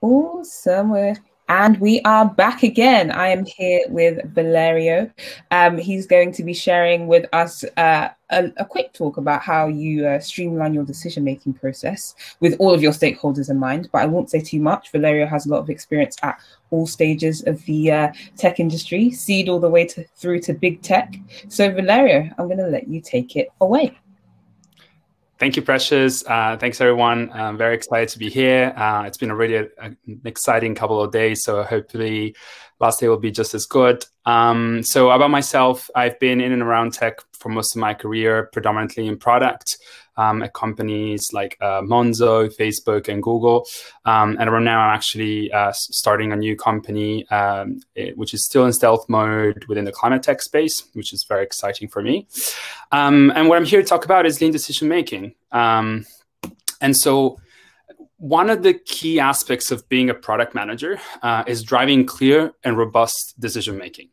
Awesome. And we are back again. I am here with Valerio. Um, he's going to be sharing with us uh, a, a, quick talk about how you uh, streamline your decision making process with all of your stakeholders in mind. But I won't say too much. Valerio has a lot of experience at all stages of the uh, tech industry, seed all the way to, through to big tech. So, Valerio, I'm going to let you take it away. Thank you, Precious. Uh, thanks, everyone. I'm very excited to be here. Uh, it's been a really an exciting couple of days, so hopefully last day will be just as good. Um, so about myself, I've been in and around tech for most of my career, predominantly in product um, at companies like uh, Monzo, Facebook, and Google. Um, and right now, I'm actually uh, starting a new company, um, it, which is still in stealth mode within the climate tech space, which is very exciting for me. Um, and what I'm here to talk about is lean decision making. Um, and so, one of the key aspects of being a product manager uh, is driving clear and robust decision making.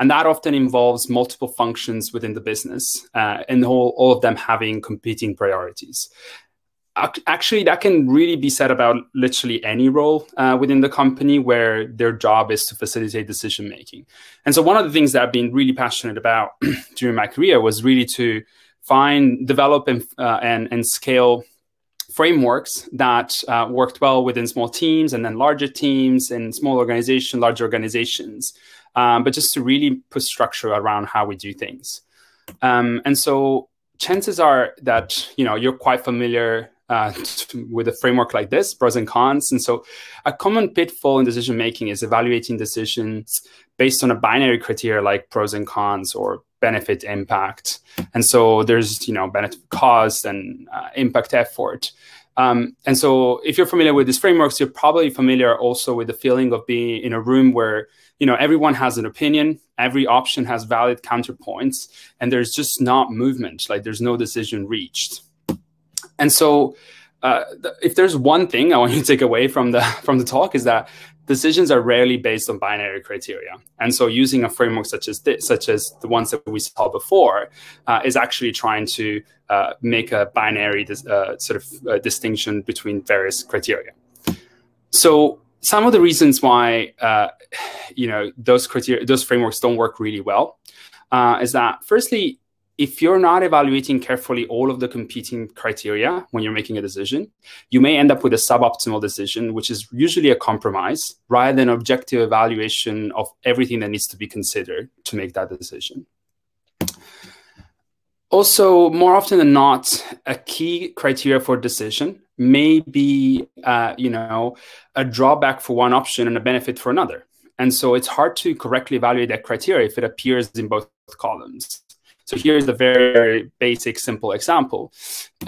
And that often involves multiple functions within the business uh, and all, all of them having competing priorities. Actually, that can really be said about literally any role uh, within the company where their job is to facilitate decision making. And so, one of the things that I've been really passionate about during my career was really to find, develop, and, uh, and, and scale frameworks that uh, worked well within small teams and then larger teams and small organizations, large organizations um, but just to really put structure around how we do things. Um, and so chances are that you know you're quite familiar uh, with a framework like this, pros and cons. And so a common pitfall in decision making is evaluating decisions based on a binary criteria like pros and cons or benefit impact. And so there's you know benefit cost and uh, impact effort. Um, and so if you're familiar with these frameworks, you're probably familiar also with the feeling of being in a room where you know everyone has an opinion every option has valid counterpoints and there's just not movement like there's no decision reached. And so uh, if there's one thing i want you to take away from the from the talk is that decisions are rarely based on binary criteria. And so using a framework such as this such as the ones that we saw before uh, is actually trying to uh, make a binary uh, sort of uh, distinction between various criteria. So some of the reasons why uh, you know those criteria those frameworks don't work really well uh, is that firstly if you're not evaluating carefully all of the competing criteria when you're making a decision you may end up with a suboptimal decision which is usually a compromise rather than objective evaluation of everything that needs to be considered to make that decision. Also more often than not a key criteria for decision may be uh, you know a drawback for one option and a benefit for another. And so it's hard to correctly evaluate that criteria if it appears in both columns so here's a very, very basic simple example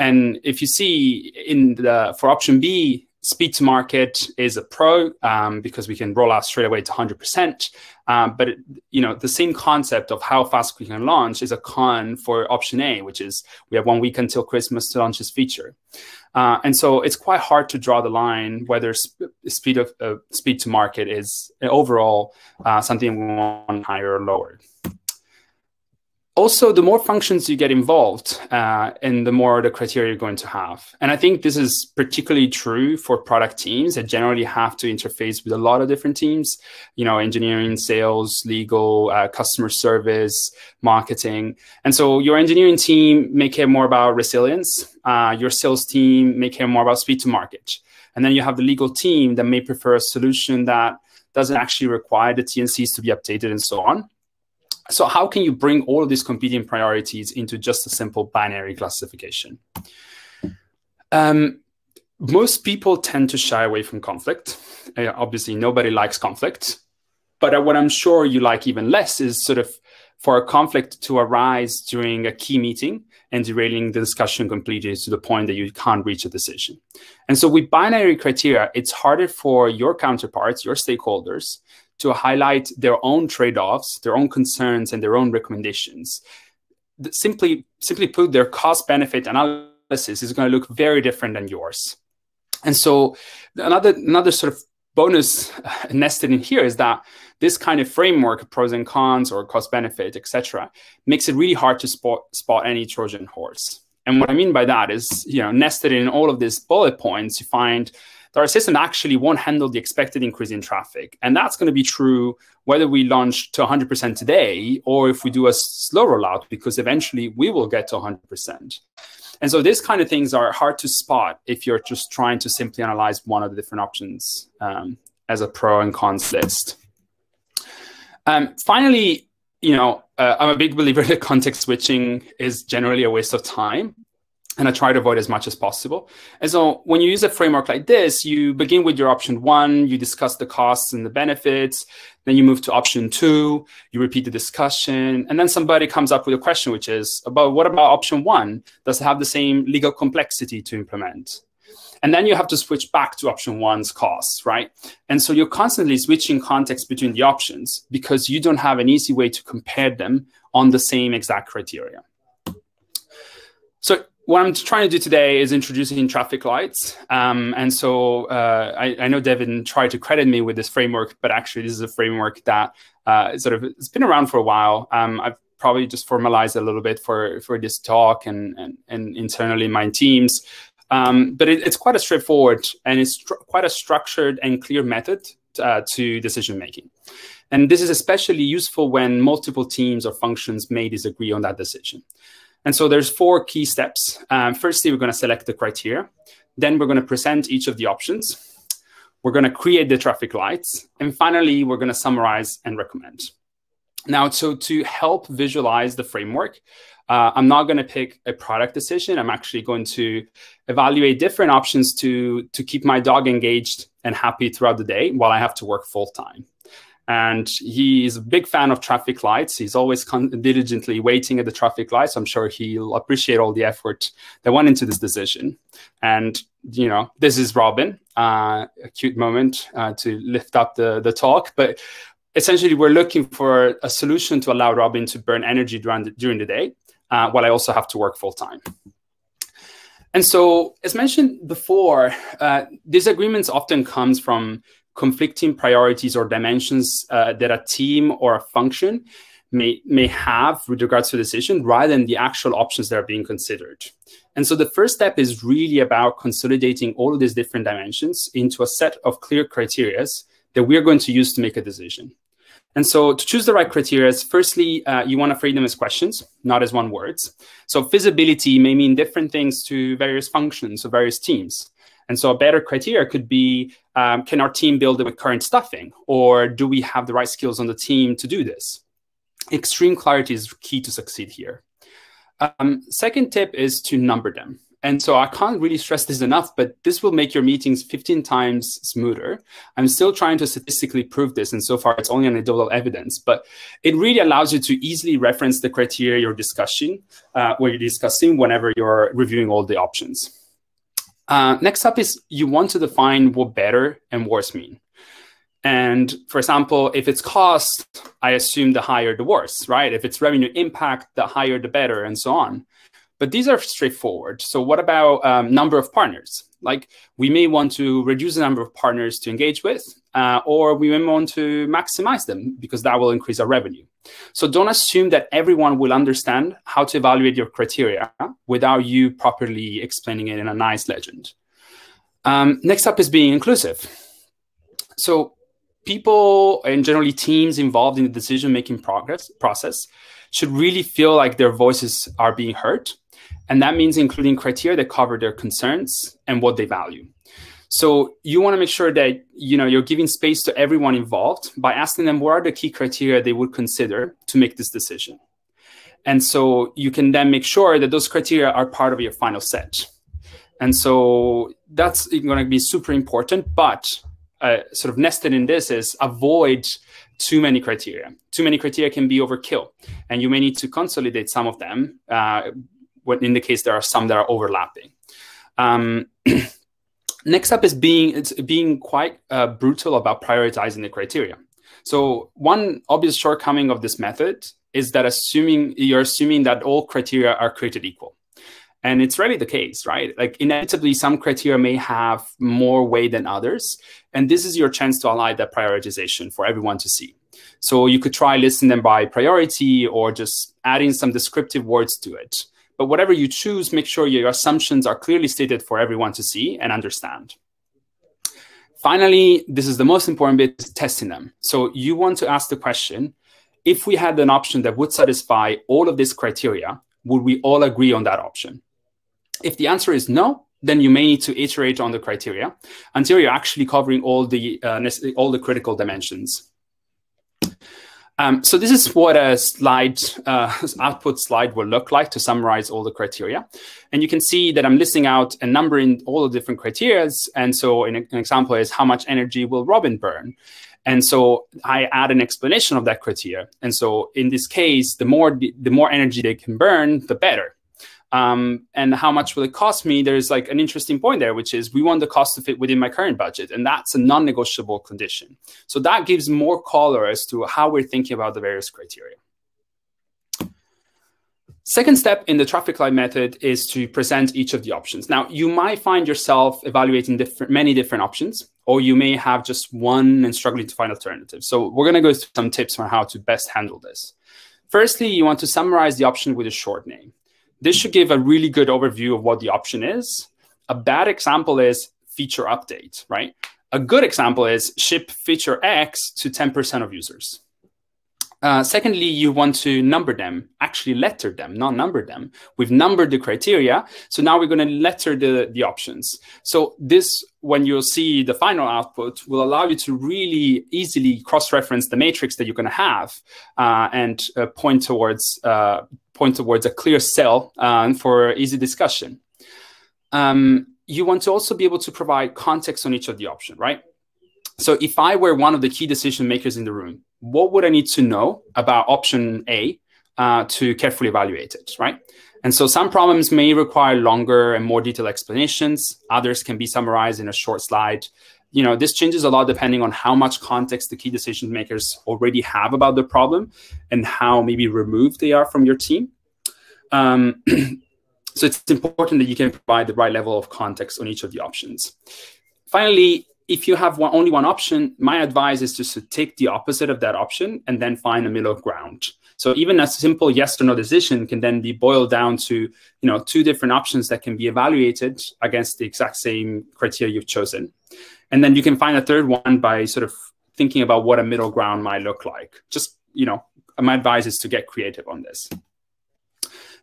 and if you see in the for option b speed to market is a pro um, because we can roll out straight away to 100%. Um, but it, you know the same concept of how fast we can launch is a con for option A, which is we have one week until Christmas to launch this feature. Uh, and so it's quite hard to draw the line whether sp- speed of uh, speed to market is overall uh, something we want higher or lower also the more functions you get involved uh, and the more the criteria you're going to have. And i think this is particularly true for product teams that generally have to interface with a lot of different teams you know engineering sales legal uh, customer service marketing. And so your engineering team may care more about resilience. Uh, your sales team may care more about speed to market. And then you have the legal team that may prefer a solution that doesn't actually require the tncs to be updated and so on so how can you bring all of these competing priorities into just a simple binary classification? Um, most people tend to shy away from conflict. Uh, obviously, nobody likes conflict. But uh, what I'm sure you like even less is sort of for a conflict to arise during a key meeting and derailing the discussion completely to the point that you can't reach a decision. And so with binary criteria, it's harder for your counterparts, your stakeholders, to highlight their own trade-offs, their own concerns, and their own recommendations. Simply, simply put, their cost-benefit analysis is going to look very different than yours. And so, another another sort of bonus uh, nested in here is that this kind of framework, pros and cons, or cost-benefit, etc., makes it really hard to spot spot any Trojan horse. And what I mean by that is, you know, nested in all of these bullet points, you find that our system actually won't handle the expected increase in traffic. And that's going to be true whether we launch to 100% today or if we do a slow rollout, because eventually we will get to 100%. And so these kind of things are hard to spot if you're just trying to simply analyze one of the different options um, as a pro and cons list. Um, finally, you know, uh, I'm a big believer that context switching is generally a waste of time and I try to avoid as much as possible. And so when you use a framework like this, you begin with your option one, you discuss the costs and the benefits, then you move to option two, you repeat the discussion, and then somebody comes up with a question, which is about what about option one? Does it have the same legal complexity to implement? And then you have to switch back to option one's costs, right? And so you're constantly switching context between the options because you don't have an easy way to compare them on the same exact criteria. So what I'm trying to do today is introducing traffic lights. Um, and so uh, I, I, know Devin tried to credit me with this framework, but actually this is a framework that uh, sort of it's been around for a while. Um, I've probably just formalized a little bit for for this talk and and, and internally in my teams. Um, but it, it's quite a straightforward and it's quite a structured and clear method uh, to decision making. And this is especially useful when multiple teams or functions may disagree on that decision. And so there's four key steps. Um, firstly, we're going to select the criteria. Then we're going to present each of the options. We're going to create the traffic lights. And finally, we're going to summarize and recommend. Now, so to help visualize the framework, uh, I'm not going to pick a product decision. I'm actually going to evaluate different options to, to keep my dog engaged and happy throughout the day while I have to work full time. And he is a big fan of traffic lights. He's always diligently waiting at the traffic lights. I'm sure he'll appreciate all the effort that went into this decision. And, you know, this is Robin, uh, a cute moment uh, to lift up the, the talk. But essentially, we're looking for a solution to allow Robin to burn energy during the, during the day uh, while I also have to work full time. And so, as mentioned before, uh, disagreements often comes from conflicting priorities or dimensions uh, that a team or a function may may have with regards to decision rather than the actual options that are being considered. And so the first step is really about consolidating all of these different dimensions into a set of clear criterias that we're going to use to make a decision. And so to choose the right criteria, firstly, uh, you want to frame them as questions, not as one words. So feasibility may mean different things to various functions or various teams. And so a better criteria could be, um, can our team build it with current stuffing? Or do we have the right skills on the team to do this? Extreme clarity is key to succeed here. Um, second tip is to number them. And so I can't really stress this enough, but this will make your meetings 15 times smoother. I'm still trying to statistically prove this, and so far it's only anecdotal evidence, but it really allows you to easily reference the criteria you're discussing, uh, what you're discussing whenever you're reviewing all the options. Uh, next up is you want to define what better and worse mean. And for example, if it's cost, I assume the higher the worse, right? If it's revenue impact, the higher the better, and so on. But these are straightforward. So what about um, number of partners? Like we may want to reduce the number of partners to engage with, uh, or we may want to maximize them because that will increase our revenue. So don't assume that everyone will understand how to evaluate your criteria without you properly explaining it in a nice legend. Um, next up is being inclusive. So people and generally teams involved in the decision-making progress process should really feel like their voices are being heard and that means including criteria that cover their concerns and what they value. So you want to make sure that you know you're giving space to everyone involved by asking them what are the key criteria they would consider to make this decision. And so you can then make sure that those criteria are part of your final set. And so that's going to be super important. But uh, sort of nested in this is avoid too many criteria. Too many criteria can be overkill, and you may need to consolidate some of them uh, when in the case there are some that are overlapping. Um, next up is being it's being quite uh, brutal about prioritizing the criteria. So one obvious shortcoming of this method is that assuming you're assuming that all criteria are created equal. And it's rarely the case, right? Like inevitably, some criteria may have more weight than others. And this is your chance to align that prioritization for everyone to see. So you could try listing them by priority or just adding some descriptive words to it. But whatever you choose, make sure your assumptions are clearly stated for everyone to see and understand. Finally, this is the most important bit, is testing them. So you want to ask the question, if we had an option that would satisfy all of these criteria, would we all agree on that option? If the answer is no, then you may need to iterate on the criteria until you're actually covering all the uh, all the critical dimensions. Um, so this is what a slide uh, output slide will look like to summarize all the criteria. And you can see that I'm listing out a number in all the different criteria. And so an, an example is how much energy will Robin burn? And so I add an explanation of that criteria. And so in this case, the more the more energy they can burn, the better. Um, and how much will it cost me? There's like an interesting point there, which is we want the cost to fit within my current budget, and that's a non-negotiable condition. So that gives more color as to how we're thinking about the various criteria. Second step in the traffic light method is to present each of the options. Now, you might find yourself evaluating different, many different options, or you may have just one and struggling to find alternatives. So we're going to go through some tips on how to best handle this. Firstly, you want to summarize the option with a short name. This should give a really good overview of what the option is. A bad example is feature update, right? A good example is ship feature X to 10% of users. Uh, secondly, you want to number them, actually letter them, not number them. We've numbered the criteria. So now we're going to letter the, the options. So this, when you'll see the final output, will allow you to really easily cross-reference the matrix that you're going to have uh, and uh, point towards uh, point towards a clear cell uh, for easy discussion. Um, you want to also be able to provide context on each of the option, right? So if I were one of the key decision makers in the room, what would I need to know about option A uh, to carefully evaluate it, right? And so some problems may require longer and more detailed explanations. Others can be summarized in a short slide. You know, this changes a lot depending on how much context the key decision makers already have about the problem and how maybe removed they are from your team. Um, so it's important that you can provide the right level of context on each of the options. Finally, if you have one, only one option, my advice is just to take the opposite of that option and then find a middle ground. So even a simple yes or no decision can then be boiled down to you know two different options that can be evaluated against the exact same criteria you've chosen. And then you can find a third one by sort of thinking about what a middle ground might look like. Just, you know, my advice is to get creative on this.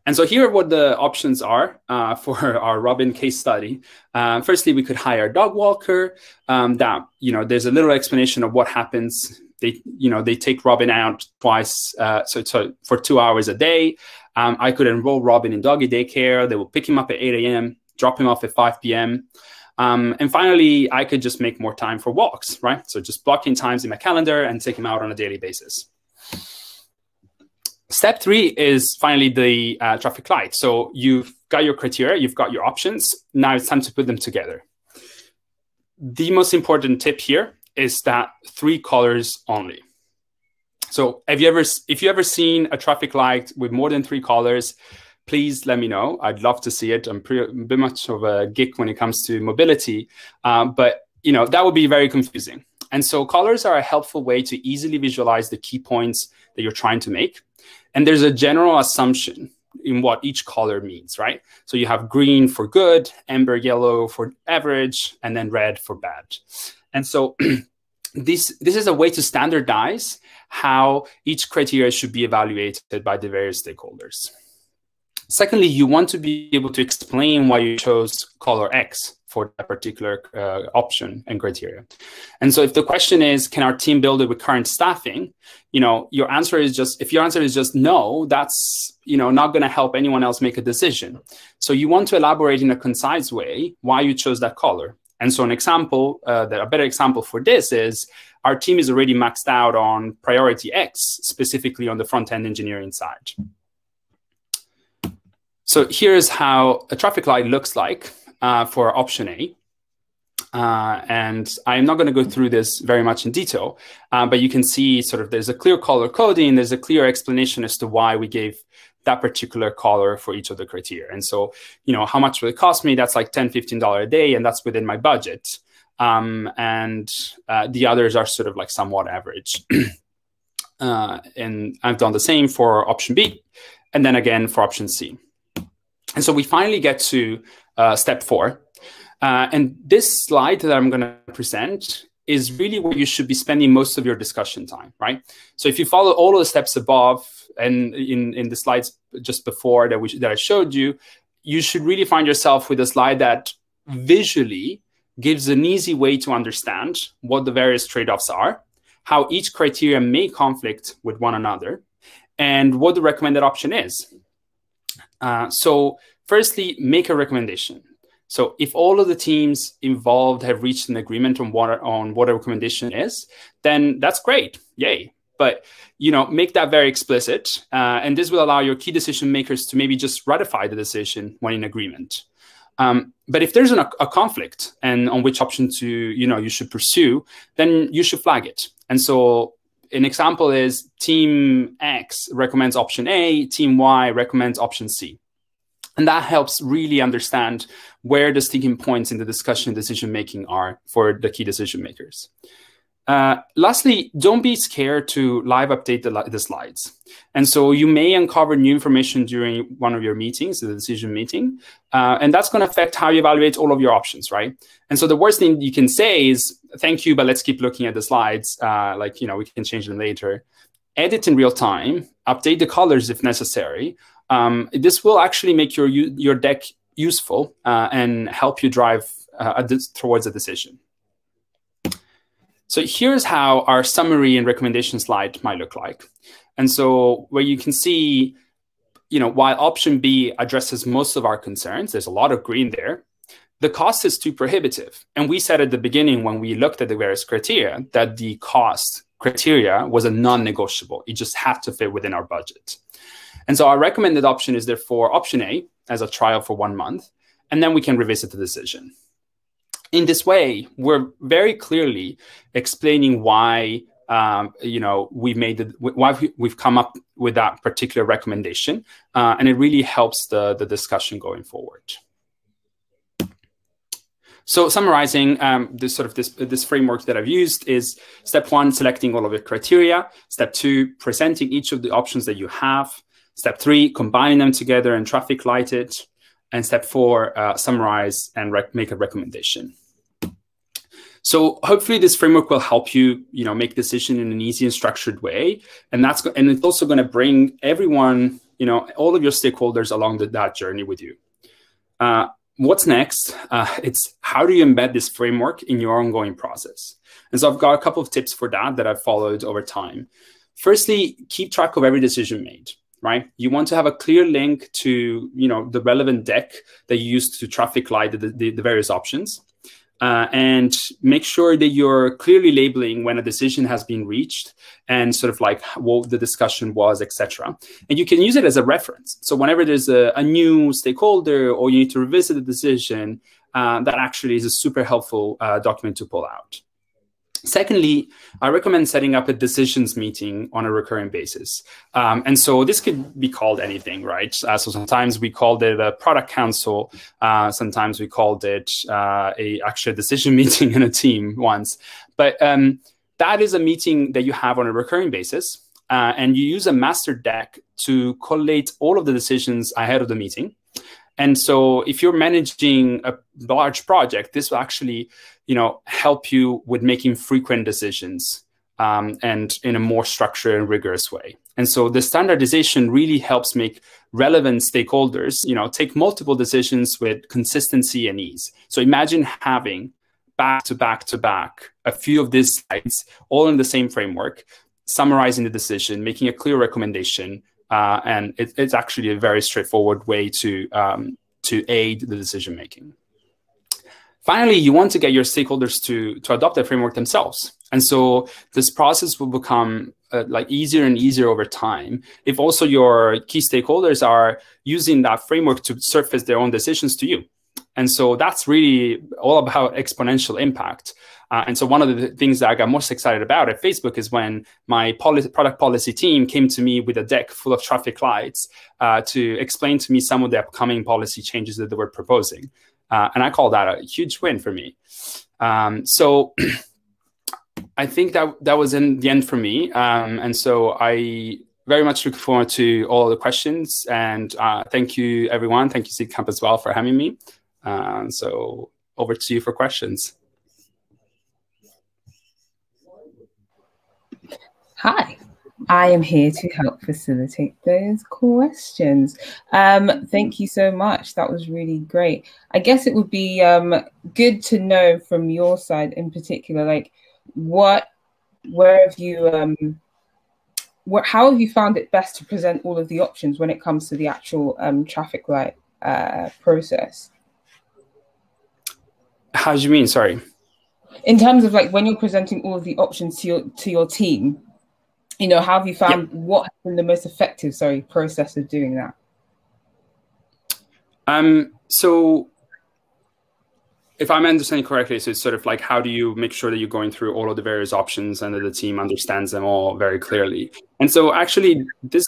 And so here are what the options are uh, for our Robin case study. Uh, firstly, we could hire a dog walker. Um, that you know, there's a little explanation of what happens. They you know they take Robin out twice, uh, so, so for two hours a day. Um, I could enroll Robin in doggy daycare. They will pick him up at 8 a.m., drop him off at 5 p.m. Um, and finally, I could just make more time for walks, right? So just blocking times in my calendar and take him out on a daily basis. Step three is finally the uh, traffic light. So you've got your criteria, you've got your options. Now it's time to put them together. The most important tip here is that three colors only. So have you ever, if you ever seen a traffic light with more than three colors, please let me know. I'd love to see it. I'm pretty, much of a geek when it comes to mobility, um, but you know that would be very confusing. And so colors are a helpful way to easily visualize the key points that you're trying to make. And there's a general assumption in what each color means, right? So you have green for good, amber yellow for average, and then red for bad. And so this this is a way to standardize how each criteria should be evaluated by the various stakeholders. Secondly, you want to be able to explain why you chose color X for that particular uh, option and criteria. And so if the question is, can our team build it with current staffing? You know, your answer is just, if your answer is just no, that's, you know, not going to help anyone else make a decision. So you want to elaborate in a concise way why you chose that color. And so an example, uh, that a better example for this is our team is already maxed out on priority X, specifically on the front end engineering side. So here's how a traffic light looks like uh, for option A. Uh, and I'm not going to go through this very much in detail, uh, but you can see sort of there's a clear color coding, there's a clear explanation as to why we gave that particular color for each of the criteria. And so, you know, how much will it cost me? That's like $10, $15 a day, and that's within my budget. Um, and uh, the others are sort of like somewhat average. Uh, and I've done the same for option B, and then again for option C. And so we finally get to uh, step four. Uh, and this slide that I'm going to present is really where you should be spending most of your discussion time, right? So if you follow all of the steps above and in, in the slides just before that, we, that I showed you, you should really find yourself with a slide that visually gives an easy way to understand what the various trade-offs are, how each criteria may conflict with one another, and what the recommended option is. Uh, so firstly, make a recommendation. So if all of the teams involved have reached an agreement on what on what a recommendation is, then that's great. Yay. But you know, make that very explicit, uh, and this will allow your key decision makers to maybe just ratify the decision when in agreement. Um, but if there's an, a conflict and on which option to you know you should pursue, then you should flag it. And so an example is team X recommends option A, team Y recommends option C. And that helps really understand where the sticking points in the discussion and decision making are for the key decision makers. Uh, lastly, don't be scared to live update the, the, slides. And so you may uncover new information during one of your meetings, the decision meeting, uh, and that's going to affect how you evaluate all of your options, right? And so the worst thing you can say is, thank you, but let's keep looking at the slides. Uh, like, you know, we can change them later. Edit in real time, update the colors if necessary. Um, this will actually make your, your deck useful uh, and help you drive uh, towards a decision. So here's how our summary and recommendation slide might look like. And so where you can see, you know, while option B addresses most of our concerns, there's a lot of green there, the cost is too prohibitive. And we said at the beginning when we looked at the various criteria that the cost criteria was a non-negotiable. It just had to fit within our budget. And so our recommended option is therefore option A as a trial for one month, and then we can revisit the decision in this way, we're very clearly explaining why um, you know we've made the, why we've come up with that particular recommendation, uh, and it really helps the the discussion going forward. So summarizing um, this sort of this, this framework that I've used is step one, selecting all of your criteria. Step two, presenting each of the options that you have. Step three, combining them together and traffic light it. And step four, uh, summarize and make a recommendation. So hopefully this framework will help you, you know, make decision in an easy and structured way. And that's and it's also going to bring everyone, you know, all of your stakeholders along the, that journey with you. Uh, what's next? Uh, it's how do you embed this framework in your ongoing process? And so I've got a couple of tips for that that I've followed over time. Firstly, keep track of every decision made right? You want to have a clear link to, you know, the relevant deck that you use to traffic light the, the, the various options. Uh, and make sure that you're clearly labeling when a decision has been reached and sort of like what the discussion was, etc. And you can use it as a reference. So whenever there's a, a new stakeholder or you need to revisit a decision, uh, that actually is a super helpful uh, document to pull out. Secondly, I recommend setting up a decisions meeting on a recurring basis. Um, and so this could be called anything, right? Uh, so sometimes we called it a product council. Uh, sometimes we called it uh, a actual decision meeting in a team once. But um, that is a meeting that you have on a recurring basis. Uh, and you use a master deck to collate all of the decisions ahead of the meeting. And so if you're managing a large project, this will actually, you know, help you with making frequent decisions um, and in a more structured and rigorous way. And so the standardization really helps make relevant stakeholders, you know, take multiple decisions with consistency and ease. So imagine having back to back to back a few of these slides all in the same framework, summarizing the decision, making a clear recommendation, uh, and it, it's actually a very straightforward way to um, to aid the decision making. Finally, you want to get your stakeholders to to adopt the framework themselves, and so this process will become uh, like easier and easier over time. If also your key stakeholders are using that framework to surface their own decisions to you, and so that's really all about exponential impact. Uh, and so one of the things that I got most excited about at Facebook is when my product policy team came to me with a deck full of traffic lights uh, to explain to me some of the upcoming policy changes that they were proposing. Uh, and I call that a huge win for me. Um, so I think that that was in the end for me. Um, and so I very much look forward to all the questions. And uh, thank you, everyone. Thank you, Seedcamp, as well, for having me. Uh, so over to you for questions. Hi, I am here to help facilitate those questions. Um, thank you so much. That was really great. I guess it would be um, good to know from your side in particular, like what, where have you, um, what, how have you found it best to present all of the options when it comes to the actual um, traffic light uh, process? How do you mean? Sorry. In terms of like when you're presenting all of the options to your to your team, you know, how have you found yeah. what has been the most effective, sorry, process of doing that? Um, so if I'm understanding correctly, so it's sort of like how do you make sure that you're going through all of the various options and that the team understands them all very clearly? And so actually this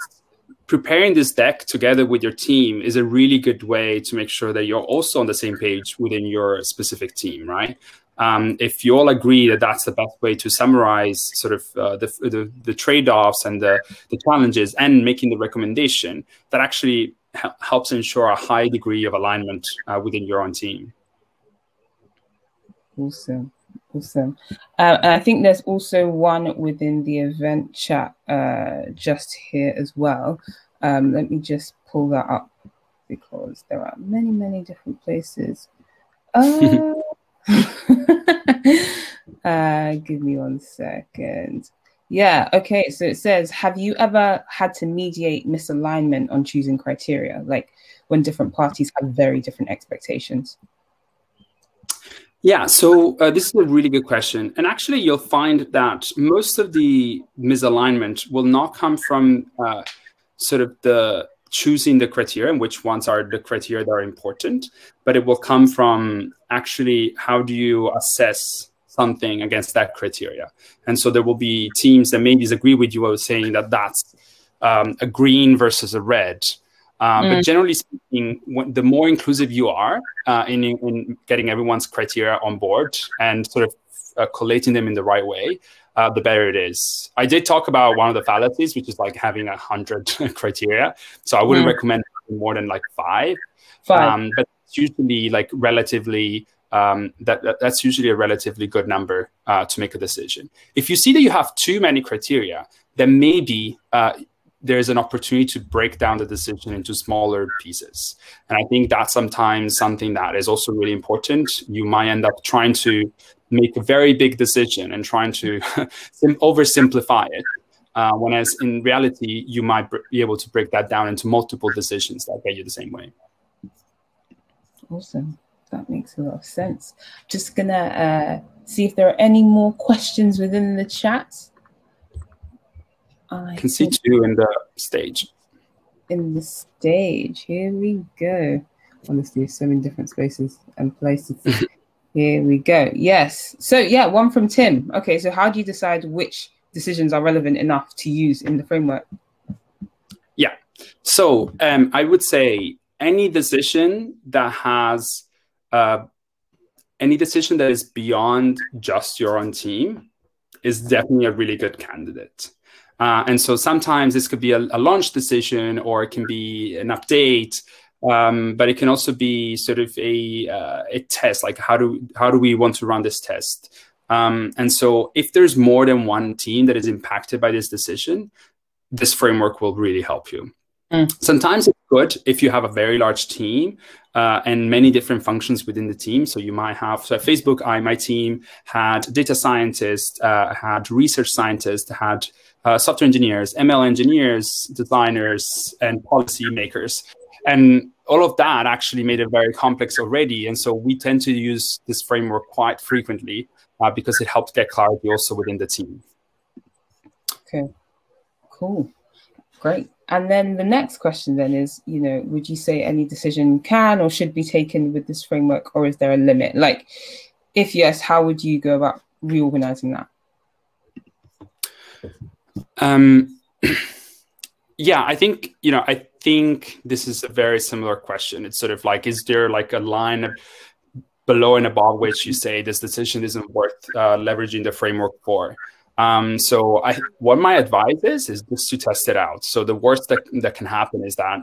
preparing this deck together with your team is a really good way to make sure that you're also on the same page within your specific team, right? Um, if you all agree that that's the best way to summarize sort of uh, the, the, the trade-offs and the, the challenges and making the recommendation, that actually helps ensure a high degree of alignment uh, within your own team. Awesome. Awesome. Uh, and I think there's also one within the event chat uh, just here as well. Um, let me just pull that up because there are many, many different places. Uh, give me one second. Yeah, okay. So it says, have you ever had to mediate misalignment on choosing criteria, like when different parties have very different expectations? Yeah, so uh, this is a really good question. And actually, you'll find that most of the misalignment will not come from uh, sort of the choosing the criteria and which ones are the criteria that are important, but it will come from actually how do you assess something against that criteria. And so there will be teams that may disagree with you of saying that that's um, a green versus a red. Uh, mm. But generally speaking, when, the more inclusive you are uh, in, in getting everyone's criteria on board and sort of uh, collating them in the right way, uh, the better it is. I did talk about one of the fallacies, which is like having a hundred criteria. So I wouldn't mm. recommend more than like five. Five. Um, but it's usually like relatively um, that, that, that's usually a relatively good number uh, to make a decision. If you see that you have too many criteria, then maybe uh, there's an opportunity to break down the decision into smaller pieces. And I think that's sometimes something that is also really important. You might end up trying to make a very big decision and trying to oversimplify it. Uh, whereas in reality, you might be able to break that down into multiple decisions that get you the same way. Awesome. That makes a lot of sense. Just gonna uh, see if there are any more questions within the chat. I can see two in the stage. In the stage, here we go. Honestly, so many different spaces and places. Here we go. Yes. So yeah, one from Tim. Okay, so how do you decide which decisions are relevant enough to use in the framework? Yeah. So um, I would say any decision that has uh, any decision that is beyond just your own team is definitely a really good candidate. Uh, and so sometimes this could be a, a launch decision or it can be an update um, but it can also be sort of a uh, a test like how do how do we want to run this test? Um, and so if there's more than one team that is impacted by this decision this framework will really help you. Mm. sometimes it's good if you have a very large team uh, and many different functions within the team. So you might have so at facebook i my team had data scientists uh, had research scientists had uh, software engineers ml engineers designers and policy makers and all of that actually made it very complex already. And so we tend to use this framework quite frequently uh, because it helps get clarity also within the team. Okay, cool, great. And then the next question then is, you know, would you say any decision can or should be taken with this framework, or is there a limit? Like, if yes, how would you go about reorganizing that? Um, yeah, I think you know, I think this is a very similar question. It's sort of like, is there like a line below and above which you say this decision isn't worth uh, leveraging the framework for? Um, so I, what my advice is, is just to test it out. So the worst that, that can happen is that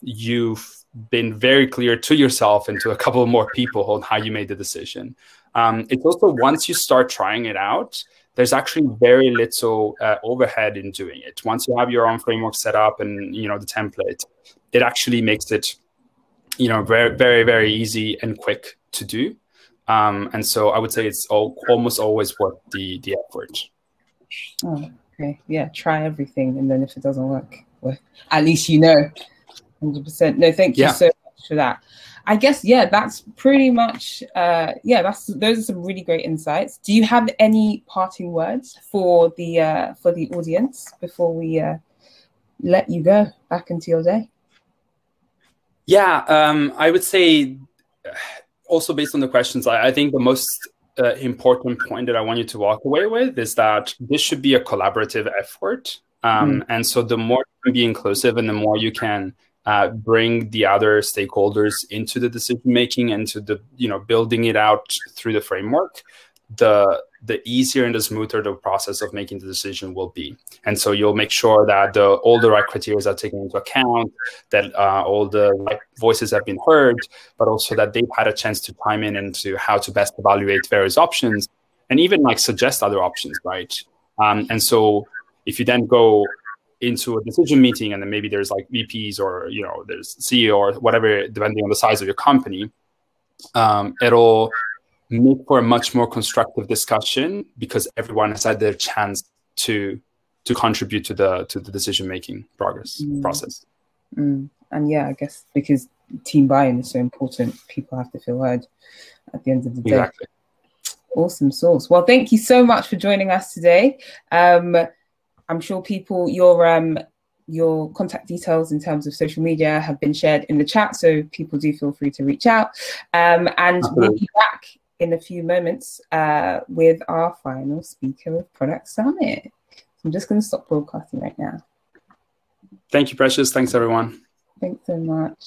you've been very clear to yourself and to a couple more people on how you made the decision. Um, it's also once you start trying it out, there's actually very little uh, overhead in doing it. Once you have your own framework set up and you know the template, it actually makes it you know very very very easy and quick to do. Um, and so I would say it's all, almost always worth the the effort. Oh, okay. Yeah, try everything, and then if it doesn't work, well, at least you know. Hundred percent. No, thank you yeah. so much for that. I guess yeah, that's pretty much uh, yeah. That's those are some really great insights. Do you have any parting words for the uh, for the audience before we uh, let you go back into your day? Yeah, um, I would say also based on the questions, I, I think the most uh, important point that I want you to walk away with is that this should be a collaborative effort. Um, mm. And so the more you can be inclusive and the more you can uh, bring the other stakeholders into the decision making and to the you know building it out through the framework the the easier and the smoother the process of making the decision will be. And so you'll make sure that the, all the right criteria are taken into account that uh, all the right voices have been heard but also that they've had a chance to chime in into how to best evaluate various options and even like suggest other options right? Um, and so if you then go into a decision meeting and then maybe there's like vps or you know there's ceo or whatever depending on the size of your company um, it'll make for a much more constructive discussion because everyone has had their chance to to contribute to the to the decision making progress mm. process mm. and yeah i guess because team buy-in is so important people have to feel heard at the end of the day exactly. awesome source well thank you so much for joining us today um, I'm sure people your um your contact details in terms of social media have been shared in the chat, so people do feel free to reach out. Um, and we'll be back in a few moments uh, with our final speaker of Product Summit. So I'm just going to stop broadcasting right now. Thank you, Precious. Thanks, everyone. Thanks so much.